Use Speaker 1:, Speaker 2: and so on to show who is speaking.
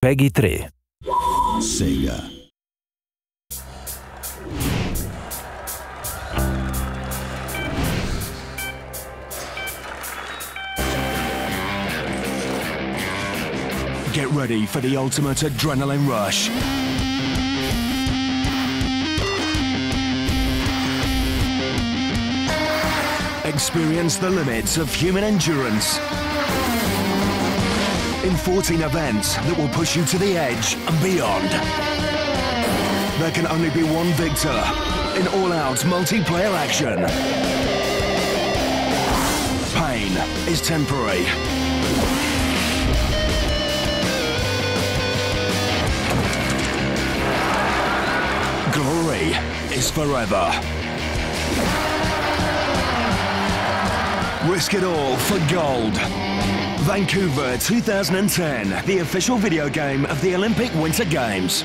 Speaker 1: PEGI 3.
Speaker 2: Sega. Get ready for the ultimate adrenaline rush. Experience the limits of human endurance in 14 events that will push you to the edge and beyond. There can only be one victor in all-out multiplayer action. Pain is temporary. Glory is forever. Risk it all for gold. Vancouver 2010, the official video game of the Olympic Winter Games.